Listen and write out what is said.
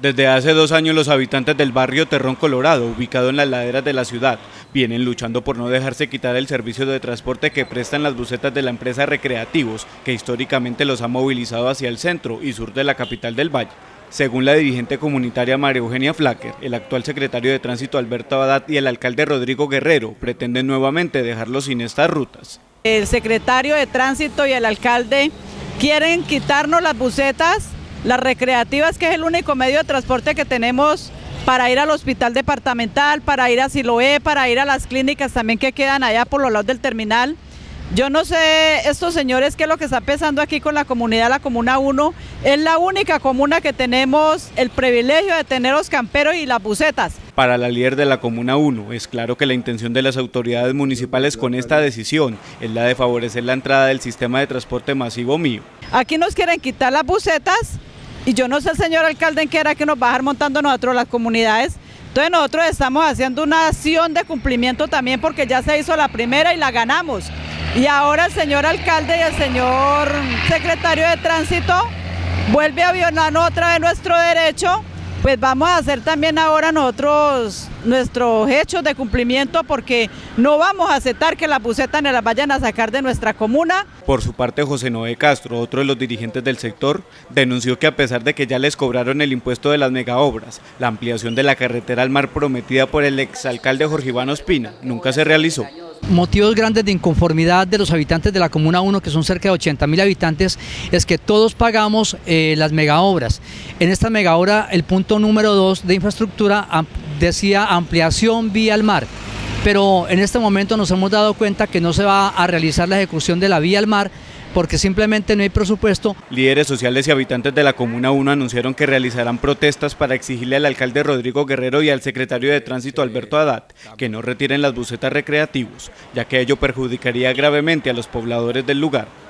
Desde hace dos años los habitantes del barrio Terrón Colorado, ubicado en las laderas de la ciudad, vienen luchando por no dejarse quitar el servicio de transporte que prestan las bucetas de la empresa Recreativos, que históricamente los ha movilizado hacia el centro y sur de la capital del Valle. Según la dirigente comunitaria María Eugenia Flacker, el actual secretario de Tránsito Alberto Abad y el alcalde Rodrigo Guerrero pretenden nuevamente dejarlos sin estas rutas. El secretario de Tránsito y el alcalde quieren quitarnos las bucetas las recreativas, que es el único medio de transporte que tenemos para ir al hospital departamental, para ir a Siloé, para ir a las clínicas también que quedan allá por los lados del terminal. Yo no sé, estos señores, qué es lo que está pensando aquí con la comunidad, la Comuna 1. Es la única comuna que tenemos el privilegio de tener los camperos y las bucetas. Para la líder de la Comuna 1, es claro que la intención de las autoridades municipales con esta decisión es la de favorecer la entrada del sistema de transporte masivo mío. Aquí nos quieren quitar las bucetas y yo no sé, señor alcalde, en qué era que nos va a dejar montando nosotros las comunidades. Entonces nosotros estamos haciendo una acción de cumplimiento también porque ya se hizo la primera y la ganamos. Y ahora el señor alcalde y el señor secretario de tránsito vuelve a violar otra vez nuestro derecho pues vamos a hacer también ahora nosotros nuestros hechos de cumplimiento porque no vamos a aceptar que las bucetas nos las vayan a sacar de nuestra comuna. Por su parte, José Noé Castro, otro de los dirigentes del sector, denunció que a pesar de que ya les cobraron el impuesto de las megaobras, la ampliación de la carretera al mar prometida por el exalcalde Jorge Iván Ospina nunca se realizó motivos grandes de inconformidad de los habitantes de la Comuna 1, que son cerca de 80 mil habitantes, es que todos pagamos eh, las megaobras. En esta megaobra, el punto número 2 de infraestructura decía ampliación vía al mar. Pero en este momento nos hemos dado cuenta que no se va a realizar la ejecución de la vía al mar porque simplemente no hay presupuesto. Líderes sociales y habitantes de la Comuna 1 anunciaron que realizarán protestas para exigirle al alcalde Rodrigo Guerrero y al secretario de Tránsito Alberto Haddad que no retiren las bucetas recreativos, ya que ello perjudicaría gravemente a los pobladores del lugar